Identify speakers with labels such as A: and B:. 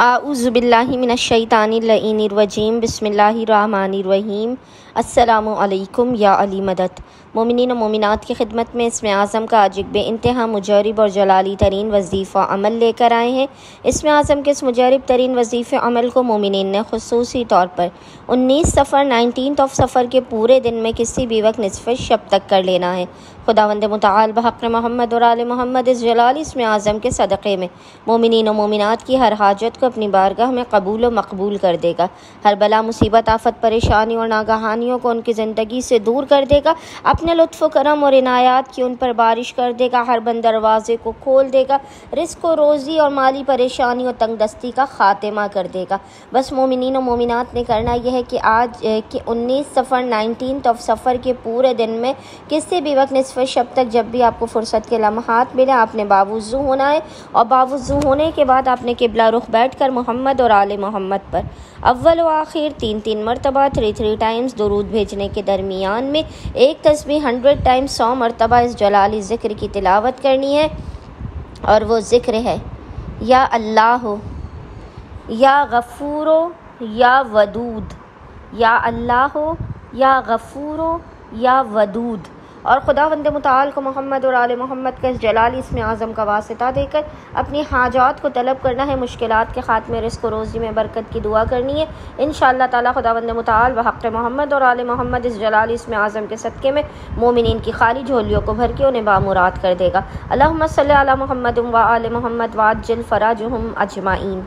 A: اعوذ باللہ من الشیطان اللعین الرجیم، بسم اللہ الرحمن الرحیم۔ السلام علیکم یا علی مدد۔ مومنین و مومنات کی خدمت میں اسم اعظم کا آج بے انتہا مجرب اور جلالی ترین وظیفہ عمل لے کر آئے ہیں۔ اسم اعظم کے اس مجرب ترین وظیفہ عمل کو مومنین نے خصوصی طور پر انیس سفر نائنٹینتھ آف سفر کے پورے دن میں کسی بھی وقت نصف شب تک کر لینا ہے۔ خدا وند متعال بحق محمد اور آل محمد اس جلال اسم اعظم کے صدقے میں مومنین و مومنات کی ہر حاجت کو اپنی بارگاہ میں قبول و مقبول کر دے گا۔ ہر بلا مصیبت آفت پریشانی اور ناگہانیوں کو ان کی زندگی سے دور کر دے گا۔ اپنے لطف و کرم اور عنایات کی ان پر بارش کر دے گا، ہر بند دروازے کو کھول دے گا، رزق و روزی اور مالی پریشانی اور تنگ دستی کا خاتمہ کر دے گا۔ بس مومنین و مومنات نے کرنا یہ ہے کہ آج کہ انیس سفر نائنٹینتھ آف سفر کے پورے دن میں کسی بھی وقت نصف شب تک جب بھی آپ کو فرصت کے لمحات ملے، آپ نے باوضو ہونا ہے۔ اور باوضو ہونے کے بعد آپ نے قبلہ رخ بیٹھ کر محمد اور آل محمد پر۔ اول و آخر تین تین مرتبہ تھری تھری ٹائمز درود بھیجنے کے درمیان میں ایک تصویر ہنڈریڈ ٹائم سو مرتبہ اس جلالی ذکر کی تلاوت کرنی ہے اور وہ ذکر ہے، یا اللہ ہو یا غفورو یا ودود، یا اللہ ہو یا غفورو یا ودود۔ اور خدا وند متعال کو محمد اور آل محمد کا اس جلالی اس میں اعظم کا واسطہ دے کر اپنی حاجات کو طلب کرنا ہے، مشکلات کے خاتمے، رزق و روزی میں برکت کی دعا کرنی ہے۔ ان شاء اللہ تعالیٰ خدا وند متعال و حق محمد اور آل محمد اس جلالی اس میں اعظم کے صدقے میں مومنین کی خالی جھولیوں کو بھر کے انہیں بامراد کر دے گا۔ اللہ صلی علی محمد و آل محمد واجل فراجہم اجمعین۔